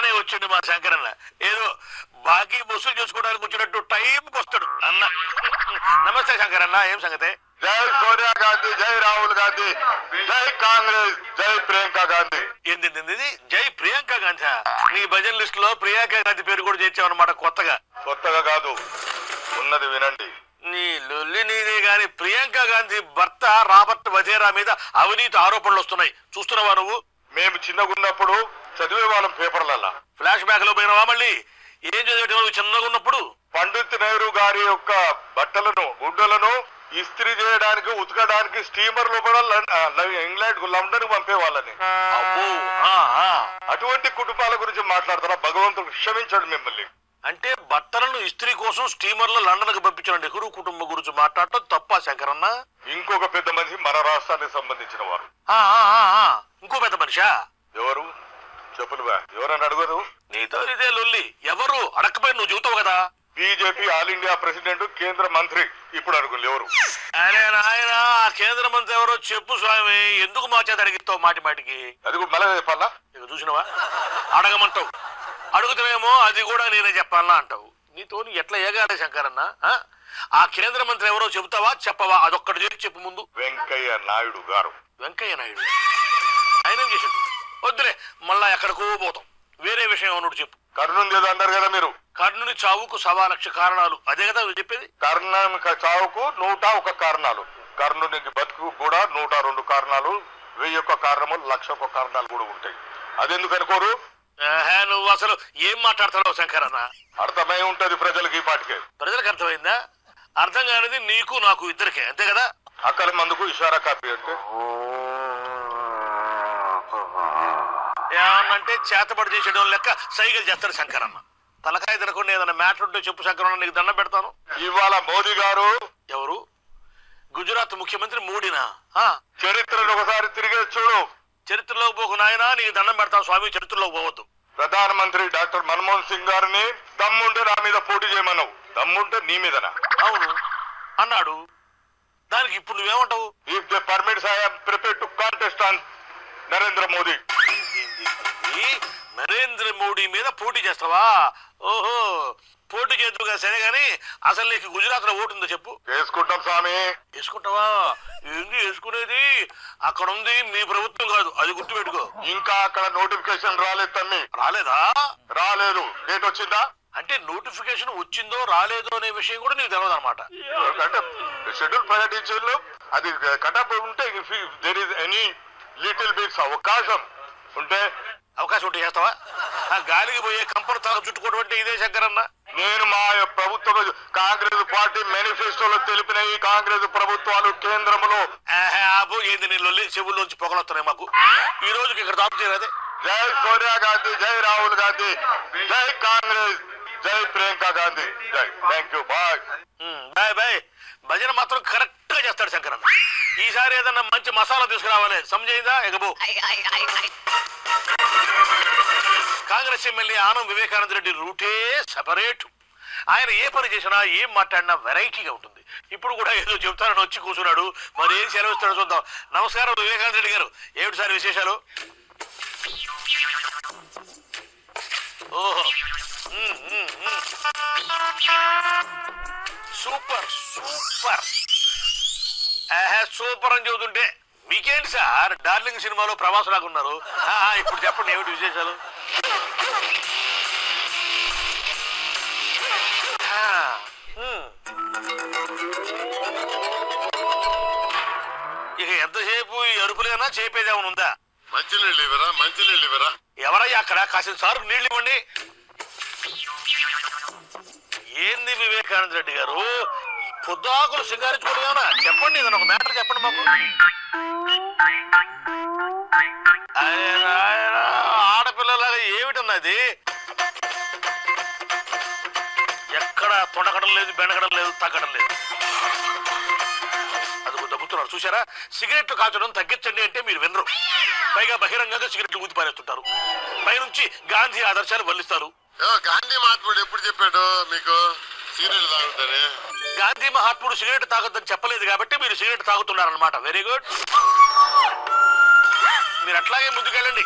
రాగానే వచ్చిండు మా శంకరన్న. ఏదో బాకీ వసూలు చేసుకోవడానికి వచ్చినట్టు టైంకి వస్తాడు. అన్న. నమస్తే శంకరన్న ఏం సంగతే? జై సోనియా గాంధీ జై రాహుల్ గాంధీ జై కాంగ్రెస్ జై ప్రియాంక గాంధీ. ఏంది ఏంది? జై ప్రియాంక గాంధీ? నీ భజన లిస్ట్లో ప్రియాంక గాంధీ పేరు కూడా చేర్చావన్నమాట కొత్తగా. కొత్తగా కాదు ఉన్నది వినండి. నీ లొల్లి నీదే గాని ప్రియాంక గాంధీ భర్త రాబర్ట్ వధేరా మీద అవినీతి ఆరోపణలు వస్తున్నాయి. చూస్తున్నావా నువ్వు? మేము చిన్నగా ఉన్నప్పుడు చదివే వాళ్ళం పేపర్లల్లా. ఫ్లాష్ బ్యాక్లో పోయినావా మళ్ళీ? ఏం చదివేటి చిన్నగా ఉన్నప్పుడు? పండిత్ నెహ్రూ గారి యొక్క బట్టలను గుడ్డలను ఇస్త్రీ చేయడానికి ఉతకడానికి స్టీమర్లో కూడా ఇంగ్లాండ్ లండన్ పంపే వాళ్ళని. అటువంటి కుటుంబాల గురించి మాట్లాడతారా? భగవంతుడు క్షమించాడు మిమ్మల్ని. అంటే బట్టలను ఇస్త్రీ కోసం స్టీమర్లో లండన్కు పంపించిన నెహ్రూ కుటుంబం గురించి మాట్లాడటం తప్ప శంకరన్న? ఇంకొక పెద్ద మనిషి మన రాష్ట్రానికి సంబంధించిన వారు. ఇంకో పెద్ద మనిషా? ఎవరు? చెప్పులువా ఎవరని అడగదు? నీతో ఇదే లొల్లి. ఎవరు? అడగకపోయి నువ్వు చెబుతావు కదా. బీజేపీ ఆల్ ఇండియా ప్రెసిడెంట్ కేంద్ర మంత్రి. ఇప్పుడు అడుగులు ఎవరు? అరే నాయన ఆ కేంద్ర మంత్రి ఎవరో చెప్పు స్వామి. ఎందుకు మా చేత అడిగిస్తావు మాటి మాటికి? అది కూడా మళ్ళీ చెప్పాలా? ఇక చూసినవా? అడగమంటావు. అడుగుతావేమో అది కూడా నేనే చెప్పాలా అంటావు. నీతో ఎట్లా ఏగాలి శంకరన్న ఆ? ఆ కేంద్ర మంత్రి ఎవరో చెబుతావా చెప్పవా? అదొక్కటి చేసి చెప్పు ముందు. వెంకయ్య నాయుడు గారు. వెంకయ్య నాయుడు. ఆయన ఏం చేసిండు వద్దులే మళ్ళా ఎక్కడికో పోతాం. వేరే విషయం అన్నాడు చెప్పు. కర్ణుని ఏదో అన్నారు కదా మీరు? కర్ణుని చావుకు సవా లక్ష కారణాలు. అదే కదా నువ్వు చెప్పేది? కర్ణం చావుకు నూట ఒక కారణాలు. కర్ణునికి బతుకు కూడా నూట రెండు కారణాలు. వెయ్యి ఒక్క కారణము లక్ష ఒక్క కారణాలు కూడా ఉంటాయి. అదెందుకు అనుకోరు? నువ్వు అసలు ఏం మాట్లాడుతున్నావు శంకరన్న? అర్థమై ఉంటది ప్రజలకి ఈ పాటికే. ప్రజలకు అర్థమైందా? అర్థం కానిది నీకు నాకు ఇద్దరికే. అంతే కదా? అక్కల మందుకు ఇషారా కాపీ అంటే? ఏమన్నంటే చేతబడి చేసేయడం లెక్క సైకిల్ చేస్తాడు శంకరన్న తలకాయ తినకుండా ఏదైనా మ్యాటర్ ఉంటే చెప్పు శంకరన్న నీకు దండం పెడతాను. ఇవాళ మోదీ గారు ఎవరు? గుజరాత్ ముఖ్యమంత్రి మోడీనా? చరిత్రను ఒకసారి తిరిగి చూడు. చరిత్రలో పోకు నాయనా నీకు దండం పెడతాను స్వామి చరిత్రలో పోవద్దు. ప్రధానమంత్రి డాక్టర్ మన్మోహన్ సింగ్ గారిని దమ్ముంటే నా మీద పోటీ చేయమన్నావు. దమ్ముంటే నీ మీదనా? అవును. అన్నాడు. దానికి ఇప్పుడు నువ్వేమంటావు? If the permits I prepare to contest on Narendra Modi Narendra Modi మీద పోటీ చేస్తావా? ఓహో పోటీ చేద్దు కదా సరే గాని అసలు నీకు గుజరాత్లో ఓటు ఉందో చెప్పు. చేసుకుంటాం స్వామి. వేసుకుంటావా? ఏంది వేసుకునేది? అక్కడ ఉంది మీ ప్రభుత్వం కాదు. అది గుర్తుపెట్టుకో. ఇంకా అక్కడ నోటిఫికేషన్ రాలేదు తమ్మి. రాలేదా? రాలేదు. డేట్ వచ్చిందా? అంటే నోటిఫికేషన్ వచ్చిందో రాలేదో అనే విషయం కూడా నీకు తెలియదు అనమాట అంటే షెడ్యూల్ ప్రకటించారు అది కటప్ ఉంటే there is any little bits అవకాశం. ఉంటే అవకాశం ఉంటే చేస్తావా? ఆ గాలికి పోయే కంపను తల చుట్టుకోవడం అంటే ఇదే శంకరన్న. నేను మా ప్రభుత్వం కాంగ్రెస్ పార్టీ మేనిఫెస్టోలో తెలిపిన ఈ కాంగ్రెస్ ప్రభుత్వాలు కేంద్రంలో ఆపు ఏంది నీళ్ళు చెవుల్లోంచి పొగలొస్తున్నాయి మాకు? ఈ రోజుకి ఇక్కడ దాపు చేయరాదే? జై సోనియా గాంధీ జై రాహుల్ గాంధీ జై కాంగ్రెస్ జై ప్రియాంక గాంధీ జై. Thank you bye bye bye భజన మాత్రం కరెక్ట్గా చేస్తాడు శంకరన్న. ఈసారి ఏదన్నా మంచి మసాలా తీసుకురావాలి. సమజైందా? ఎగబో. కాంగ్రెస్ ఎమ్మెల్యే ఆనం వివేకానంద రెడ్డి రూటే సెపరేట్. ఆయన ఏ పని చేసినా ఏం మాట్లాడినా వెరైటీగా ఉంటుంది. ఇప్పుడు కూడా ఏదో చెబుతారని వచ్చి కూర్చున్నాడు. మరి ఏం సెలవిస్తాడో చూద్దాం. నమస్కారం వివేకానంద రెడ్డి గారు. ఏమిటి సార్ విశేషాలు? ఓహో. Super super. సూపర్ అని చెబుతుంటే మీకేంటి సార్? డార్లింగ్ సినిమాలో ప్రవాసులాగా ఉన్నారు. ఇప్పుడు చెప్పండి ఏమిటి విశేషాలు. ఇక ఎంతసేపు ఈ అరుపులేనా చేపేదేమని ఉందా? మంచినీళ్ళు ఇవ్వరా? మంచినీళ్ళు ఇవ్వరా? ఎవరయ్యా అక్కడ? కాసిన సార్కు నీళ్ళు ఇవ్వండి. ఏంది వివేకానంద రెడ్డి గారు? పొద్దాకులు సింగారించుకోవడమేనా చెప్పండి ఒక మ్యాటర్ చెప్పండి మాకు. నాయనా, ఆడపిల్లలాగా ఏమిటన్నది? ఎక్కడ తొడకడం లేదు బెనకడం లేదు తగ్గడం లేదు. అది దగ్గుతున్నారు చూసారా సిగరెట్లు కాల్చడం తగ్గించండి అంటే మీరు వినరు. పైగా బహిరంగంగా సిగరెట్లు ఊది పారేస్తుంటారు. పైనుంచి గాంధీ ఆదర్శాలు వల్లిస్తారు. గాంధీ మహాత్ముడు ఎప్పుడు చెప్పాడు మీకు? సీరియల్ తాగుతానే గాంధీ మహాత్ముడు సిగరెట్ తాగొద్దని చెప్పలేదు కాబట్టి మీరు సిగరెట్ తాగుతున్నారనమాట వెరీ గుడ్ మీరు అట్లాగే ముందుకెళ్ళండి.